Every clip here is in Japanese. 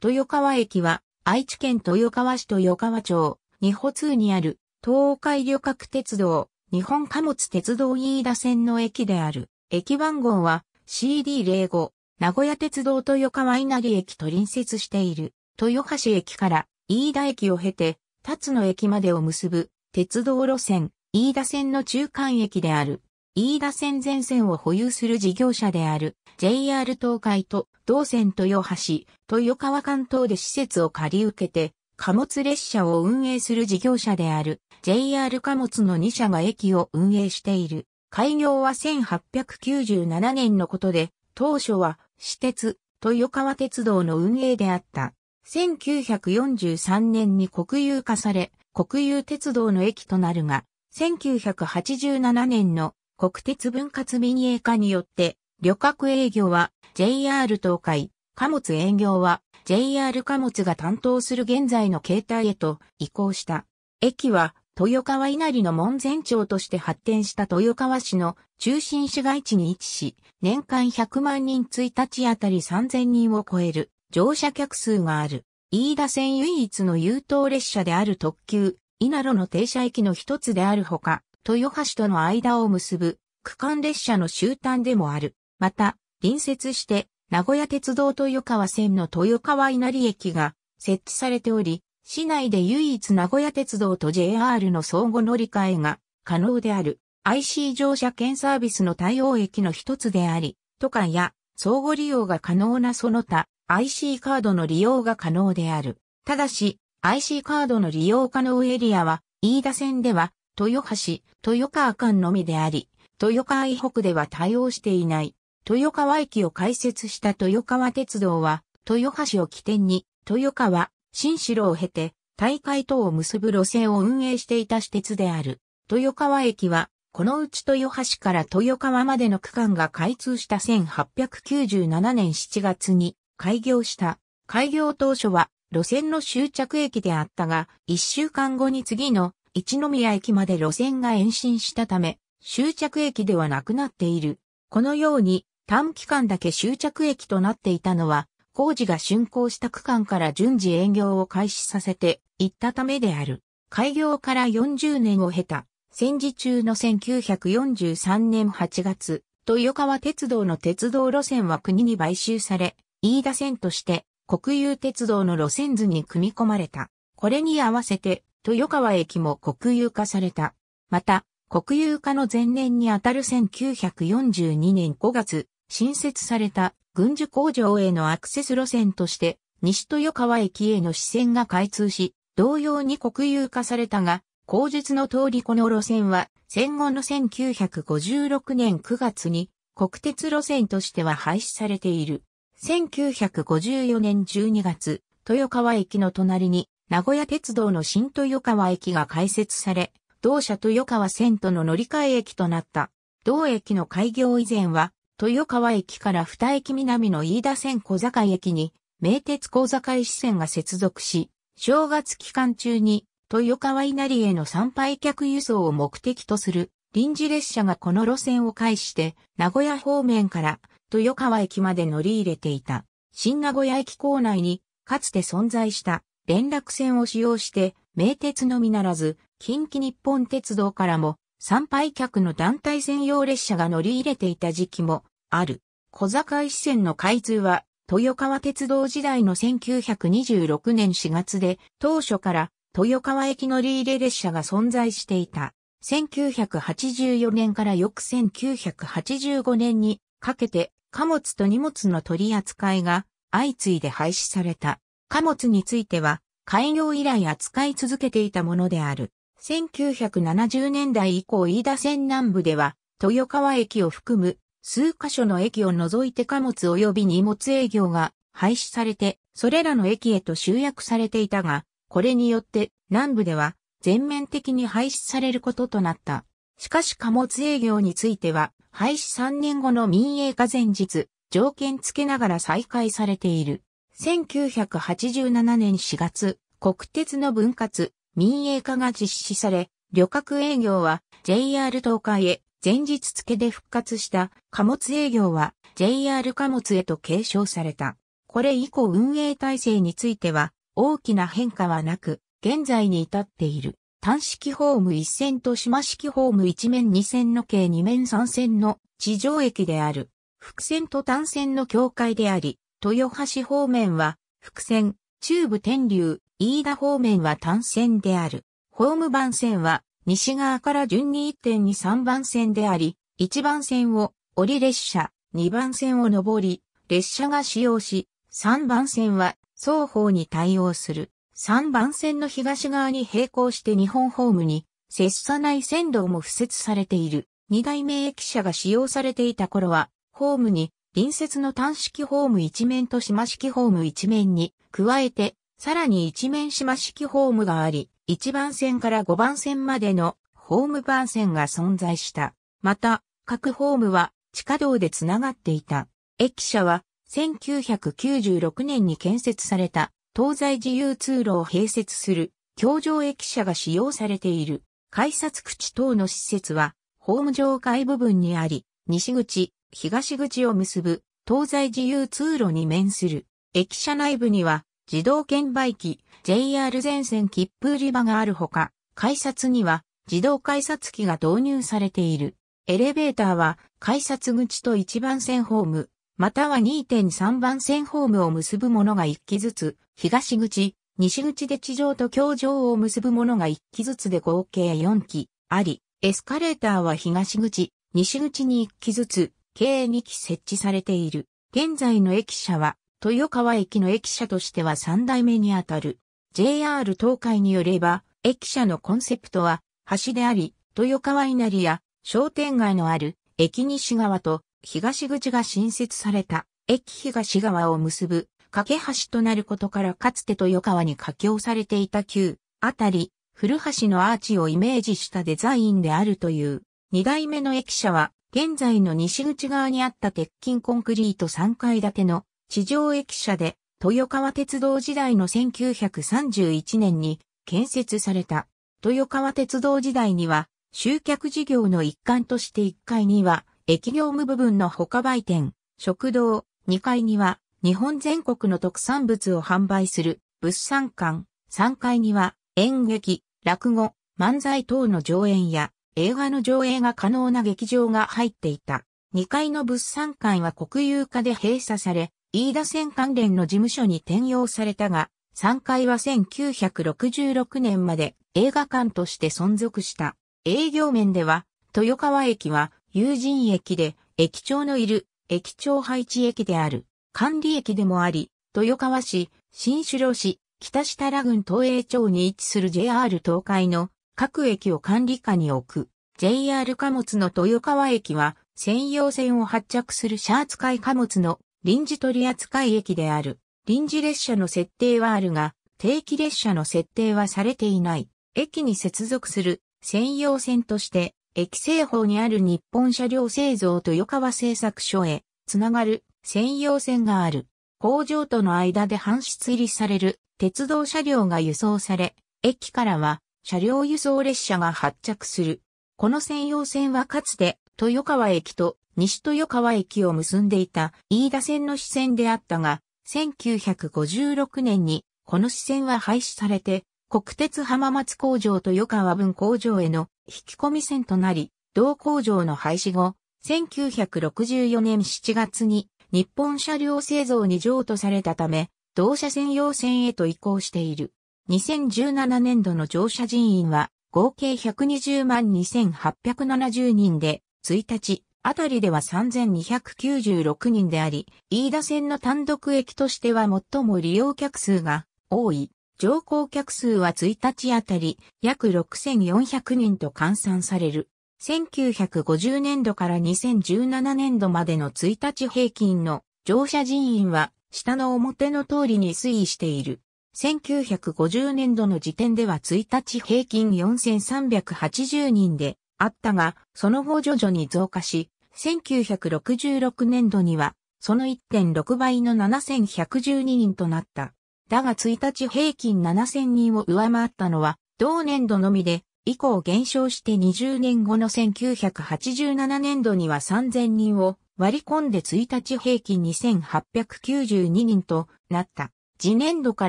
豊川駅は愛知県豊川市豊川町、日保通にある東海旅客鉄道、日本貨物鉄道飯田線の駅である。駅番号は CD05、名古屋鉄道豊川稲荷駅と隣接している。豊橋駅から飯田駅を経て、辰野駅までを結ぶ鉄道路線、飯田線の中間駅である。飯田線全線を保有する事業者である JR 東海と同線豊橋、豊川関東で施設を借り受けて貨物列車を運営する事業者である JR 貨物の2社が駅を運営している。開業は1897年のことで、当初は私鉄、豊川鉄道の運営であった。1943年に国有化され、国有鉄道の駅となるが、1987年の国鉄分割民営化によって、旅客営業は JR 東海、貨物営業は JR 貨物が担当する現在の形態へと移行した。駅は豊川稲荷の門前町として発展した豊川市の中心市街地に位置し、年間100万人1日あたり3000人を超える乗車客数がある。飯田線唯一の優等列車である特急、稲路の停車駅の一つであるほか、豊橋との間を結ぶ区間列車の終端でもある。また、隣接して名古屋鉄道豊川線の豊川稲荷駅が設置されており、市内で唯一名古屋鉄道と JR の相互乗り換えが可能である IC 乗車券サービスの対応駅の一つであり、都会や相互利用が可能なその他 IC カードの利用が可能である。ただし、IC カードの利用可能エリアは、飯田線では豊橋、豊川間のみであり、豊川以北では対応していない。豊川駅を開設した豊川鉄道は、豊橋を起点に、豊川、新城を経て、大会等を結ぶ路線を運営していた私鉄である。豊川駅は、このうち豊橋から豊川までの区間が開通した1897年7月に開業した。開業当初は路線の終着駅であったが、1週間後に次の一宮駅まで路線が延伸したため、終着駅ではなくなっている。このように短期間だけ終着駅となっていたのは、工事が竣工した区間から順次営業を開始させていったためである。開業から40年を経た、戦時中の1943年8月、豊川鉄道の鉄道路線は国に買収され、飯田線として国有鉄道の路線図に組み込まれた。これに合わせて豊川駅も国有化された。また、国有化の前年にあたる1942年5月、新設された軍需工場へのアクセス路線として、西豊川駅への支線が開通し、同様に国有化されたが、口述の通りこの路線は、戦後の1956年9月に国鉄路線としては廃止されている。1954年12月、豊川駅の隣に名古屋鉄道の新豊川駅が開設され、同社豊川線との乗り換え駅となった。同駅の開業以前は、豊川駅から二駅南の飯田線小坂駅に、名鉄小坂支線が接続し、正月期間中に、豊川稲荷への参拝客輸送を目的とする臨時列車がこの路線を介して、名古屋方面から豊川駅まで乗り入れていた。新名古屋駅構内に、かつて存在した連絡船を使用して、名鉄のみならず、近畿日本鉄道からも、参拝客の団体専用列車が乗り入れていた時期もある。小坂石線の開通は、豊川鉄道時代の1926年4月で、当初から豊川駅乗り入れ列車が存在していた。1984年から翌1985年にかけて貨物と荷物の取り扱いが相次いで廃止された。貨物については、開業以来扱い続けていたものである。1970年代以降飯田線南部では、豊川駅を含む数カ所の駅を除いて貨物及び荷物営業が廃止されて、それらの駅へと集約されていたが、これによって南部では全面的に廃止されることとなった。しかし貨物営業については、廃止3年後の民営化前日、条件付けながら再開されている。1987年4月、国鉄の分割、民営化が実施され、旅客営業は JR 東海へ前日付で復活した貨物営業は JR 貨物へと継承された。これ以降運営体制については大きな変化はなく、現在に至っている。単式ホーム1線と島式ホーム1面2線の計2面3線の地上駅である。複線と単線の境界であり、豊橋方面は複線、中部天竜、飯田方面は単線である。ホーム番線は西側から順に1.23番線であり、1番線を降り列車、2番線を上り、列車が使用し、3番線は双方に対応する。3番線の東側に並行して日本ホームに、接さない線路も付設されている。二代目駅舎が使用されていた頃は、ホームに隣接の単式ホーム一面と島式ホーム一面に、加えて、さらに一面島式ホームがあり、1番線から5番線までのホーム番線が存在した。また、各ホームは地下道でつながっていた。駅舎は1996年に建設された東西自由通路を併設する橋上駅舎が使用されている改札口等の施設はホーム上階部分にあり、西口、東口を結ぶ東西自由通路に面する駅舎内部には自動券売機、JR 全線切符売り場があるほか、改札には自動改札機が導入されている。エレベーターは改札口と1番線ホーム、または2.3番線ホームを結ぶものが1機ずつ、東口、西口で地上と橋上を結ぶものが1機ずつで合計4機あり、エスカレーターは東口、西口に1機ずつ、計2機設置されている。現在の駅舎は、豊川駅の駅舎としては3代目にあたる。JR 東海によれば、駅舎のコンセプトは、橋であり、豊川稲荷や商店街のある駅西側と東口が新設された駅東側を結ぶ架け橋となることからかつて豊川に架橋されていた旧あたり古橋のアーチをイメージしたデザインであるという。二代目の駅舎は現在の西口側にあった鉄筋コンクリート3階建ての地上駅舎で豊川鉄道時代の1931年に建設された。豊川鉄道時代には、集客事業の一環として1階には、駅業務部分の他売店、食堂、2階には、日本全国の特産物を販売する物産館、3階には、演劇、落語、漫才等の上演や、映画の上映が可能な劇場が入っていた。2階の物産館は国有化で閉鎖され、飯田線関連の事務所に転用されたが、3階は1966年まで映画館として存続した。営業面では、豊川駅は友人駅で駅長のいる駅長配置駅である管理駅でもあり、豊川市、新種郎市、北下良郡東栄町に位置する JR 東海の各駅を管理下に置く。JR 貨物の豊川駅は専用線を発着するシャー使い貨物の臨時取扱駅である。臨時列車の設定はあるが、定期列車の設定はされていない。駅に接続する専用線として、駅西方にある日本車両製造豊川製作所へつながる専用線がある。工場との間で搬出入りされる鉄道車両が輸送され、駅からは車両輸送列車が発着する。この専用線はかつて豊川駅と西豊川駅を結んでいた飯田線の支線であったが、1956年にこの支線は廃止されて、国鉄浜松工場と余川分工場への引き込み線となり、同工場の廃止後、1964年7月に日本車両製造に譲渡されたため、同社専用線へと移行している。2017年度の乗車人員は合計120万2870人で、1日、あたりでは3296人であり、飯田線の単独駅としては最も利用客数が多い。乗降客数は1日あたり約6400人と換算される。1950年度から2017年度までの1日平均の乗車人員は下の表の通りに推移している。1950年度の時点では1日平均4380人であったが、その後徐々に増加し、1966年度には、その1.6倍の7112人となった。だが1日平均7000人を上回ったのは、同年度のみで、以降減少して20年後の1987年度には3000人を割り込んで1日平均2892人となった。次年度か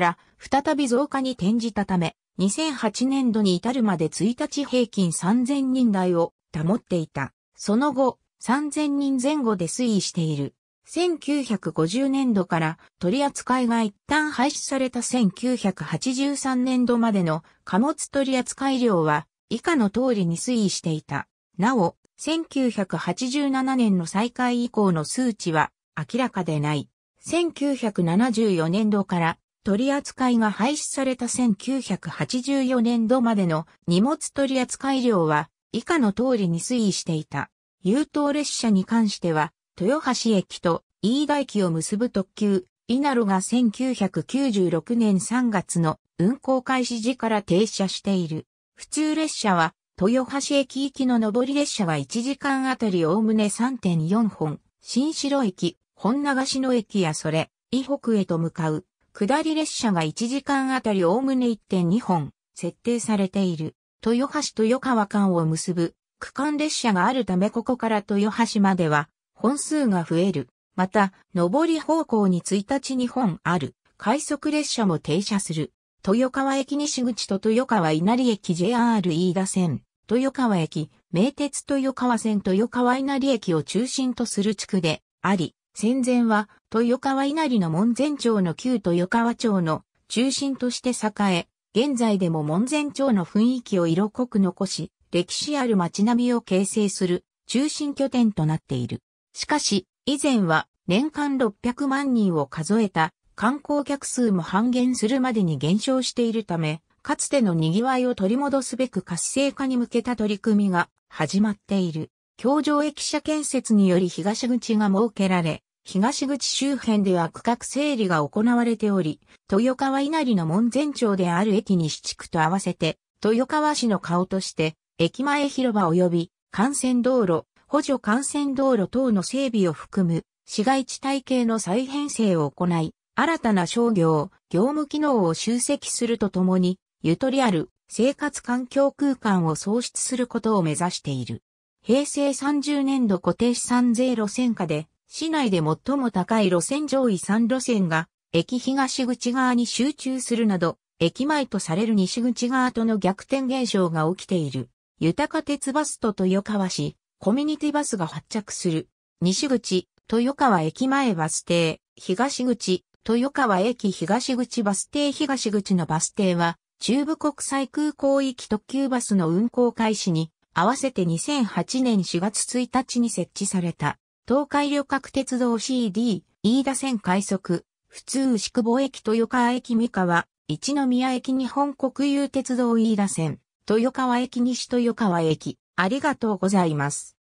ら再び増加に転じたため、2008年度に至るまで1日平均3000人台を保っていた。その後、3000人前後で推移している。1950年度から取り扱いが一旦廃止された1983年度までの貨物取扱量は以下の通りに推移していた。なお、1987年の再開以降の数値は明らかでない。1974年度から取り扱いが廃止された1984年度までの荷物取扱い量は以下の通りに推移していた。優等列車に関しては、豊橋駅と飯田駅を結ぶ特急、稲路が1996年3月の運行開始時から停車している。普通列車は、豊橋駅行きの上り列車は1時間あたりおおむね3.4本、新城駅、本長篠駅やそれ、以北へと向かう下り列車が1時間あたりおおむね1.2本設定されている。豊橋豊川間を結ぶ区間列車があるためここから豊橋までは本数が増える。また、上り方向に1日2本ある快速列車も停車する。豊川駅西口と豊川稲荷駅 JR 飯田線、豊川駅、名鉄豊川線豊川稲荷駅を中心とする地区であり、戦前は豊川稲荷の門前町の旧豊川町の中心として栄え、現在でも門前町の雰囲気を色濃く残し、歴史ある街並みを形成する中心拠点となっている。しかし、以前は年間600万人を数えた観光客数も半減するまでに減少しているため、かつての賑わいを取り戻すべく活性化に向けた取り組みが始まっている。橋上駅舎建設により東口が設けられ、東口周辺では区画整理が行われており、豊川稲荷の門前町である駅西地区と合わせて、豊川市の顔として、駅前広場及び幹線道路、補助幹線道路等の整備を含む市街地体系の再編成を行い、新たな商業、業務機能を集積するとともに、ゆとりある生活環境空間を創出することを目指している。平成30年度固定資産税路線価で、市内で最も高い路線上位3路線が、駅東口側に集中するなど、駅前とされる西口側との逆転現象が起きている。豊か鉄バスと豊川市、コミュニティバスが発着する。西口、豊川駅前バス停、東口、豊川駅東口バス停東口のバス停は、中部国際空港行き特急バスの運行開始に合わせて2008年4月1日に設置された、東海旅客鉄道 CD、飯田線快速、普通牛久保駅豊川駅三河、一宮駅日本国有鉄道飯田線、豊川駅西豊川駅、ありがとうございます。